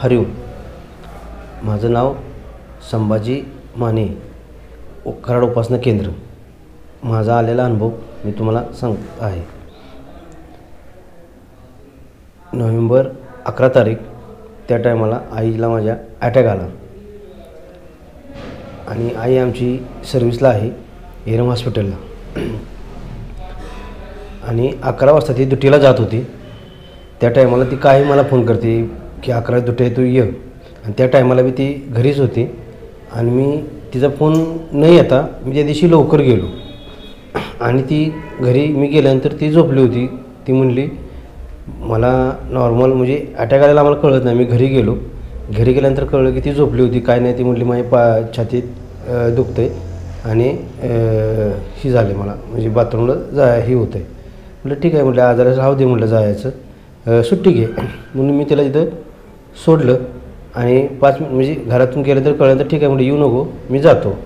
हरिओम. माझं नाव संभाजी माने कराड उपासना केंद्र. माझा आलेला अनुभव मी तुम्हाला सांगत आहे. नोव्हेंबर अकरा तारीख त्या टायमाला आईला माझ्या अटॅक आला. आणि आई आमची सर्व्हिसला आहे एरम हॉस्पिटलला. आणि अकरा वाजता ती ड्युटीला जात होती. त्या टायमाला ती काही मला फोन करते की अकरा ड्युटी आहे तू ये. आणि त्या टायमाला मी ती घरीच होती. आणि मी तिचा फोन न येता मी त्या दिवशी लवकर गेलो. आणि ती घरी मी गेल्यानंतर ती झोपली होती. ती म्हणली मला नॉर्मल म्हणजे अटॅक आलेला आम्हाला कळत नाही. मी घरी गेलो. घरी गेल्यानंतर कळलं की ती झोपली होती. काय नाही ती म्हणली माझी पा छातीत अ, दुखतंय. आणि ही झाले मला. म्हणजे बाथरूमला जा ही होतं आहे म्हटलं ठीक आहे. म्हटलं आजाराचं राहू दे. म्हटलं जायचं. सुट्टी घे. म्हणून मी तिला तिथं सोडलं आणि पाच मिनिट म्हणजे घरातून गेलं तर कळलं तर ठीक आहे म्हणजे येऊ नको मी जातो.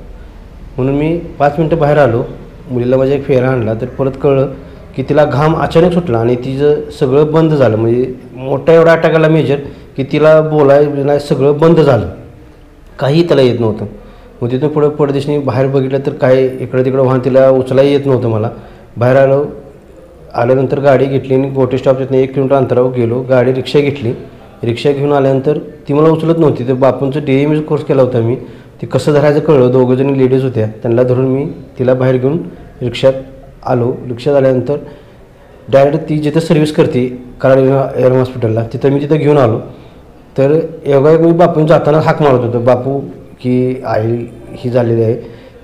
म्हणून मी पाच मिनटं बाहेर आलो. मुलीला माझ्या एक फेरा आणला तर परत कळलं की तिला घाम अचानक सुटला आणि तिचं सगळं बंद झालं. म्हणजे मोठा एवढा अटॅक आला मेजर की तिला बोलाय नाही सगळं बंद झालं. काही त्याला येत नव्हतं. मग तिथून पुढं परदेशनी बाहेर बघितलं तर काय इकडं तिकडं वाहन तिला उचलाही येत नव्हतं मला. बाहेर आलो. आल्यानंतर गाडी घेतली आणि गोटे स्टॉप तिथनं एक किलोमीटर अंतरावर गेलो. गाडी रिक्षा घेतली. रिक्षा घेऊन आल्यानंतर ती मला उचलत नव्हती. तर बापूंचं डी एम कोर्स केला होता मी. ते कसं धरायचं कळलं. दोघंजणी लेडीज होत्या. त्यांना धरून मी तिला बाहेर घेऊन रिक्षात आलो. रिक्षात आल्यानंतर डायरेक्ट ती जिथं सर्व्हिस करते कराड एअर हॉस्पिटलला तिथं मी तिथं घेऊन आलो. तर एवढा मी बापून जाताना हाक मारत होतो. बापू की आई ही झालेली आहे.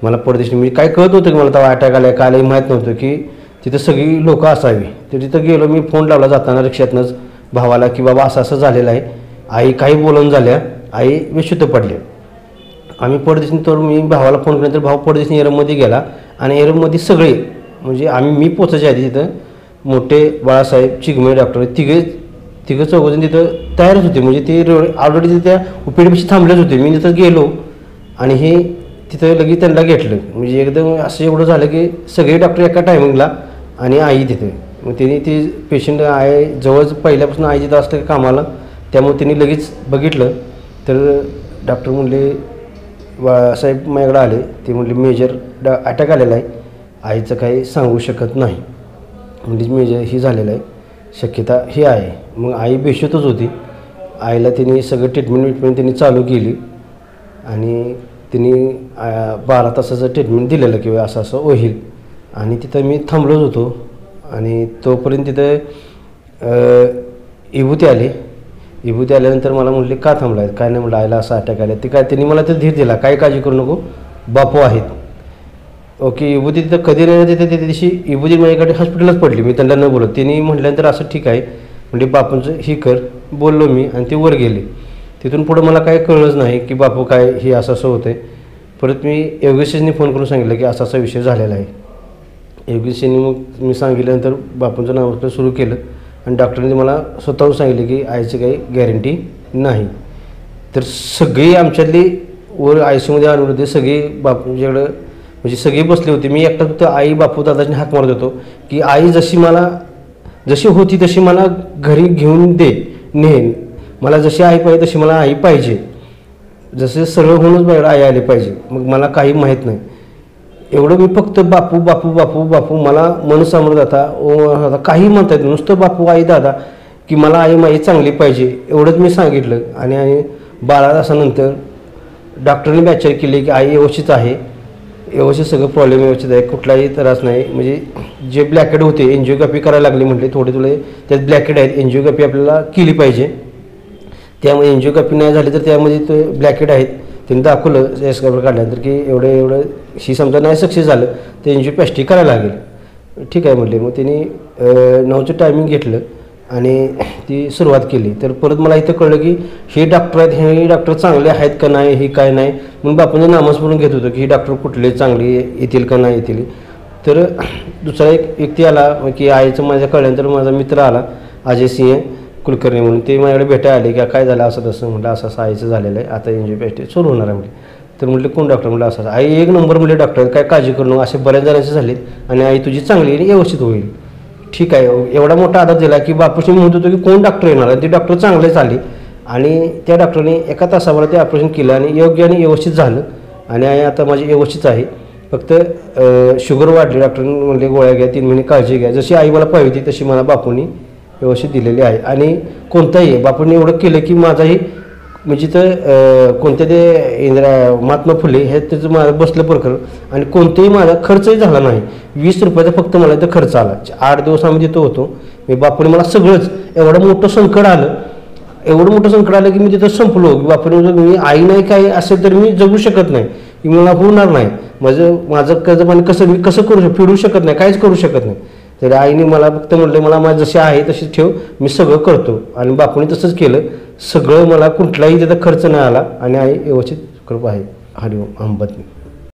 मला परदेशी म्हणजे मी काय कळत होतं की मला तेव्हा अटॅक आला काय आलाही माहीत नव्हतं की तिथं सगळी लोकं असावी. तर तिथं गेलो. मी फोन लावला जाताना रिक्षातनंच. भावाला की बाबा असं असं झालेलं आहे. आई काही बोलून झाल्या आई विशुद्ध पडली. आम्ही परदेशी तर मी भावाला फोन केल्यानंतर भाऊ परदेशी एरममध्ये गेला आणि एरममध्ये सगळे म्हणजे आम्ही मी पोचायच्या आधी तिथं मोठे बाळासाहेब चिगमे डॉक्टर तिघे तिघं चौघजण तिथं तयारच होते. म्हणजे ते ऑलरेडी तिथे त्या उपिडीपाशी थांबलेच होते. मी तिथं गेलो आणि हे तिथं लगेच त्यांना घेतलं. म्हणजे एकदम असं एवढं झालं की सगळे डॉक्टर एका टायमिंगला आणि आई तिथे. मग त्यांनी ती पेशंट आहे जवळ पहिल्यापासून आई तिथं असतं कामाला त्यामुळे त्यांनी लगेच बघितलं. तर डॉक्टर म्हणले बाळासाहेब माझ्याकडे आले. ते म्हणले मेजर डा अटॅक आलेला आहे. आईचं काही सांगू शकत नाही. म्हणजे मेजर ही झालेलं आहे. शक्यता ही आहे. मग आई बेशुद्धच होती. आईला तिने सगळं ट्रीटमेंट विटमेंट त्यांनी चालू केली. आणि तिने बारा तासाचं ट्रीटमेंट दिलेलं किंवा असं असं होईल. आणि तिथं मी थांबलोच होतो. आणि तोपर्यंत तिथं इभूती आली. विभूती आल्यानंतर मला म्हटले का थांबलाय काय नाही म्हटलं आयला असं अटॅक आला. ते काय त्यांनी मला ते धीर दिला काय काळजी करू नको बापू आहेत. ओके इभूती तिथं कधी नाही तिथे त्या दिवशी इभूती माझ्याकडे हॉस्पिटलच पडली. मी त्यांना न बोलत त्यांनी म्हटल्यानंतर असं ठीक आहे म्हणजे बापूंचं ही कर बोललो मी आणि ते वर गेले. तिथून पुढं मला काय कळलंच नाही की बापू काय हे असं असं होतं परत मी योगेशनी फोन करून सांगितलं की असा असा विषय झालेला आहे. योगेशनी मग मी सांगितल्यानंतर बापूंचं नाव सुरू केलं. आणि डॉक्टरांनी मला स्वतःहून सांगितले की आईची काही गॅरंटी नाही. तर सगळी आमच्यातली वर आय सीमध्ये आणून होते. सगळी बापूंच्याकडं म्हणजे सगळी बसली होती. मी एकटा फक्त आई बापू दादाची हाक मारत होतो की आई जशी मला जशी होती तशी मला घरी घेऊन दे नेन. मला जशी आई पाहिजे तशी मला आई पाहिजे. जसे सरळ होऊनच माझ्याकडे आई आले पाहिजे. मग मला काही माहीत नाही. एवढं मी फक्त बापू बापू बापू बापू मला मन जाता आता ओ आता काही म्हणता येत नुसतं बापू आई दादा की मला आई माई चांगली पाहिजे एवढंच मी सांगितलं. आणि आणि बारा तासानंतर डॉक्टरने बॅचर केली की आई व्यवस्थित आहे. व्यवस्थित सगळं प्रॉब्लेम व्यवस्थित आहे. कुठलाही त्रास नाही. म्हणजे जे ब्लॅकेट होते एन्जिओग्राफी करायला लागली म्हटले थोडे थोडे त्यात ब्लॅकेट आहेत. एन्जिओग्राफी आपल्याला केली पाहिजे. त्यामुळे एन्जिओग्राफी नाही झाली तर त्यामध्ये ते ब्लॅकेट आहेत. त्यांनी दाखवलं एस काढ काढल्यानंतर की एवढं एवढं ही समजा नाही सक्सेस झालं तर एन्जिओ प्लॅस्टिक करायला लागेल. ठीक आहे म्हटले मग त्यांनी नऊचं टायमिंग घेतलं आणि ती सुरुवात केली. तर परत मला इथं कळलं की हे डॉक्टर आहेत हे डॉक्टर चांगले आहेत का नाही हे काय नाही? म्हणून बापूंचं म्हणून घेत होतो की हे डॉक्टर कुठले चांगले येतील का नाही येतील. तर दुसरा एक व्यक्ती आला की आईचं माझ्या कळल्यानंतर माझा मित्र आला अजय सिंह. कुलकर्णी म्हणून ते माझ्याकडे भेटा आले की काय झालं असं तसं म्हटलं असं असं आईचं झालेलं आहे आता एनजिओ सुरू होणार आहे म्हणजे तर म्हटलं कोण डॉक्टर म्हटलं असं आई एक नंबर म्हणजे डॉक्टर काय काळजी करू नको असे बऱ्याच जणांचे झालेत आणि आई तुझी चांगली आणि व्यवस्थित होईल. ठीक आहे एवढा मोठा आधार दिला की बापूशी म्हणत होतो की कोण डॉक्टर येणार? आहे ते डॉक्टर चांगलेच आले. आणि त्या डॉक्टरने एका तासावर ते ऑपरेशन केलं आणि योग्य आणि व्यवस्थित झालं. आणि आई आता माझी व्यवस्थित आहे. फक्त शुगर वाढली. डॉक्टरने म्हणले गोळ्या घ्या तीन महिने काळजी घ्या. जशी आई मला पाहिजे होती तशी मला बापूंनी व्यवस्थित दिलेली आहे. आणि कोणताही बापूंनी एवढं केलं की माझाही म्हणजे तर कोणत्या ते इंदिरा महात्मा फुले हे त्याचं माझं बसलं प्रकरण आणि कोणतेही माझा खर्चही झाला नाही. वीस रुपयाचा फक्त मला इथं खर्च आला. म्हणजे आठ दिवस आम्ही तिथं होतो. मी बापूने मला सगळंच एवढं मोठं संकट आलं. एवढं मोठं संकट आलं की मी तिथं संपलो. की बापूने मी आई नाही काही असेल तर मी जगू शकत नाही. की मला होणार नाही. माझं माझं कर्ज पाणी कसं मी कसं करू शक फिरू शकत नाही. काहीच करू शकत नाही. तरी आईने मला फक्त म्हटलं मला माझं जशी आहे तशी ठेव मी सगळं करतो. आणि बापूने तसंच केलं. सगळं मला कुठलाही त्याचा खर्च नाही आला आणि आई व्यवस्थित कृप आहे. हरिओम अंबत्नी